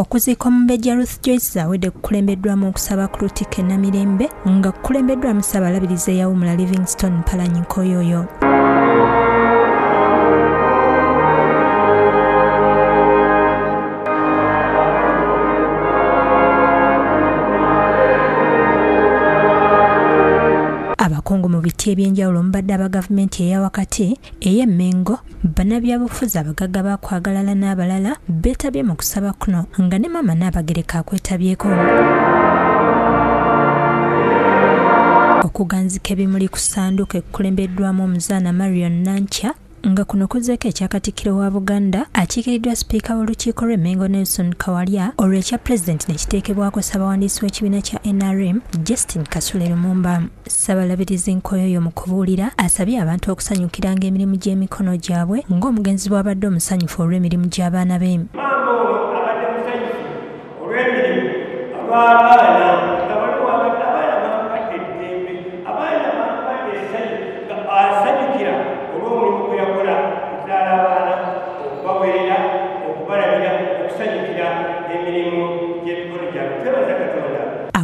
okuziika omubejja ruth joyce awedde kukulembeddwamu okusaba ku lutikka enamirembe nga kukulembeddwamu ssaabalabirizi eyawumula livingston mpalanyi nkoyoyo abakungu mu biti ebyenjawulo mubadde aba gavumenti eyawakati ey'emmengo bannabyabufuzi abagagga bakwagalala n'abalala beetabye mu kusaba kuno nga ne maama n'abagereka akwetabyeko. Okuganzika ebimuli ku ssanduuko ekukulembeddwamu omuzaana marion nankya nga kuno kuzzeeko ekyakatikkiro wa buganda akiikiriddwa sipiika w'olukiiko lw'emmengo nelson kawalya olwekya pulezidenti ne kiteekebwako ssabawandiisi w'ekibiina kya nrm justin kasule lumumba. Ssabalabirizi nkoyoyo mu kubuulira asabye abantu okusanyukiranga emirimu gy'emikono gyabwe ng'omugenzi bw'abadde omusanyufu olw'emirimu gy'abaana be. Maama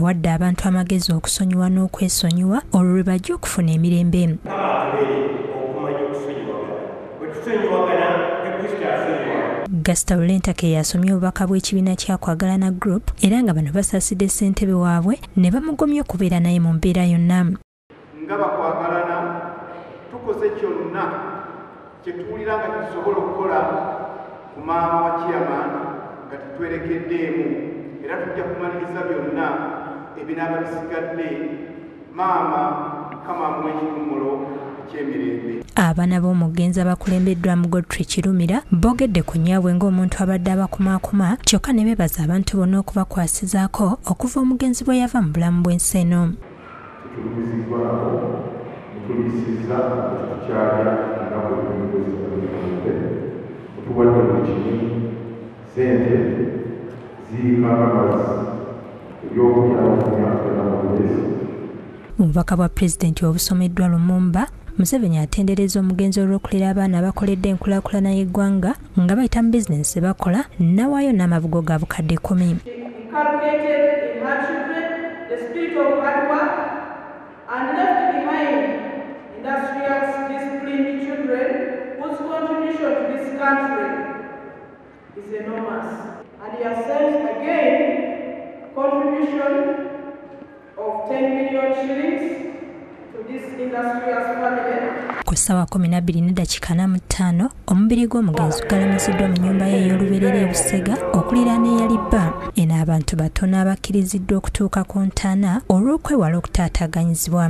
awadde abantu amagezi okusonyiwa n'okwesonyiwa olwo lwe bajja okufuna emirembe. Gasita lulentake yasomye obubaka bw'ekibiina kyakwagalana group era nga bano basaasidde ssentebe waabwe ne bamugomya okubeera naye mu mbeera yonna. Nga bakwagalana tukoze kyonna kye tuwulira nga tusobola okukola ku maama wa chairman nga tetwerekeddeemu era tujja kumaliriza byonna ebinaaba bisigadde maama mukama amuwa ekyemirembe. Abaana b'omugenzi abakulembeddwamu godfrey kirumira boogedde ku nnyabwe ng'omuntu abadde abakumaakuma kyokka ne beebaza abantu bonna okubakwasizaako okuva omugenzi bwe yava mu bulamu bw'ensi eno tutulumiziddwa nabo mutulisiza tukyalya nga bwetulikozesaae mutuwadde buli kimu sente bubaka bwa pulezidenti obusomeddwa lumumba museveni atendereza omugenzi olw'okulera abaana abakoledde enkulaakulana y'eggwanga nga bayita mu bizinensi bakola nawaayo n'amabugo ga bukadde kumi inculcated in her children the spirit of hard work and left behind industrious, disciplined children whose contribution to this country is enormous. And he has sent again contribution of 10 million shillings to this industrious family. ku ssaawa 12:45 omubiri gw'omugenzi gugalamiziddwa mu nnyumba ye ey'oluberera e busega okuliraana eyali bba eno abantu batono abakkiriziddwa okutuuka ku ntaana olw'okwewala okutaataaganyizibwa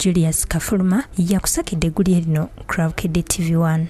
julius kafuluma yakusakidde eggulye lino crowked tv 1